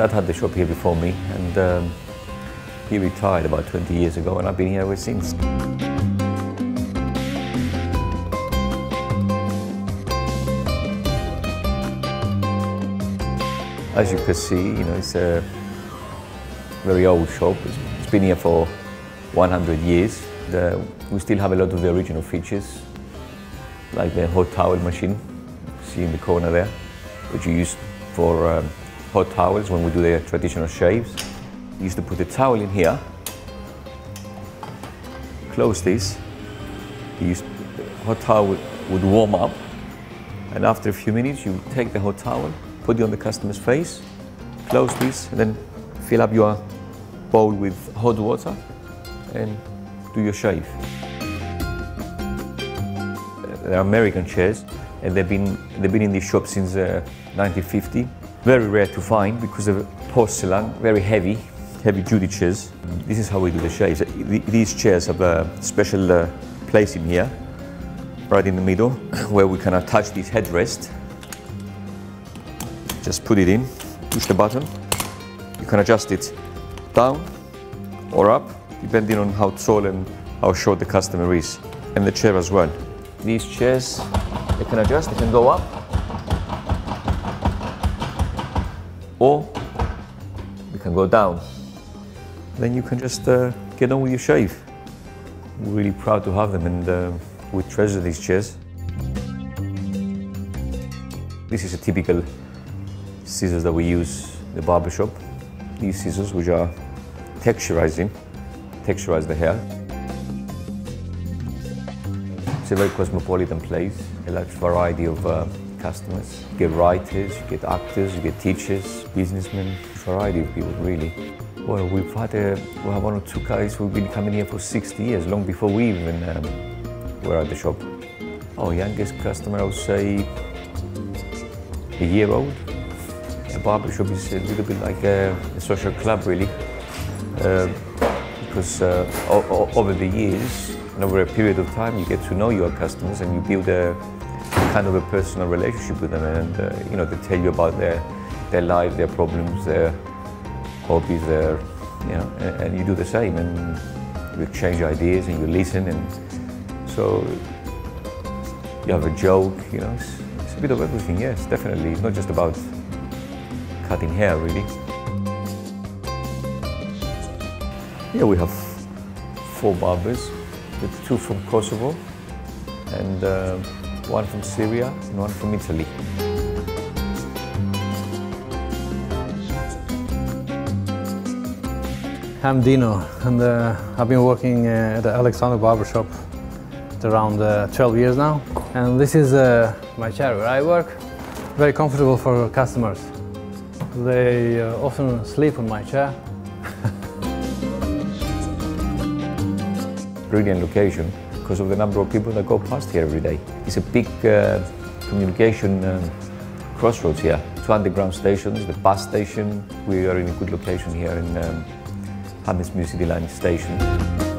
dad had the shop here before me, and um, he retired about 20 years ago, and I've been here ever since. As you can see, you know, it's a very old shop. It's, been here for 100 years. The, we still have a lot of the original features, like the hot towel machine, see in the corner there, which you use for um, hot towels when we do the traditional shaves. We used to put the towel in here, close this, use, hot towel would, would warm up, and after a few minutes you take the hot towel, put it on the customer's face, close this, and then fill up your bowl with hot water and do your shave. They're American chairs and they've been, they've been in this shop since uh, 1950. Very rare to find because they're porcelain, very heavy, heavy duty chairs. This is how we do the shaves. These chairs have a special uh, place in here, right in the middle, where we can attach this headrest. Just put it in, push the button. You can adjust it down or up, depending on how tall and how short the customer is, and the chair as well. These chairs, they can adjust, they can go up, or we can go down. Then you can just uh, get on with your shave. We're really proud to have them and uh, we treasure these chairs. This is a typical scissors that we use in the barbershop. These scissors which are texturizing, texturize the hair. It's a very cosmopolitan place, a large variety of uh, customers. You get writers, you get actors, you get teachers, businessmen, a variety of people really. Well, we've had a, we have one or two guys who've been coming here for 60 years, long before we even um, were at the shop. Our youngest customer, I would say, a year old. A barber shop is a little bit like a, a social club, really, uh, because uh, over the years and over a period of time, you get to know your customers and you build a kind of a personal relationship with them, and uh, you know they tell you about their their life, their problems, their hobbies, their you know, and, and you do the same, and you exchange ideas and you listen, and so you have a joke, you know. It's, it's a bit of everything, yes, definitely. It's not just about cutting hair, really. Yeah, we have four barbers, with two from Kosovo and uh, one from Syria and one from Italy. I'm Dino and uh, I've been working uh, at the Alexander Barbershop around uh, 12 years now. And this is uh, my chair where I work. Very comfortable for customers. They uh, often sleep on my chair. Brilliant location because of the number of people that go past here every day. It's a big uh, communication um, crossroads here. Two underground stations, the bus station. We are in a good location here in um, Hammersmith City Line station.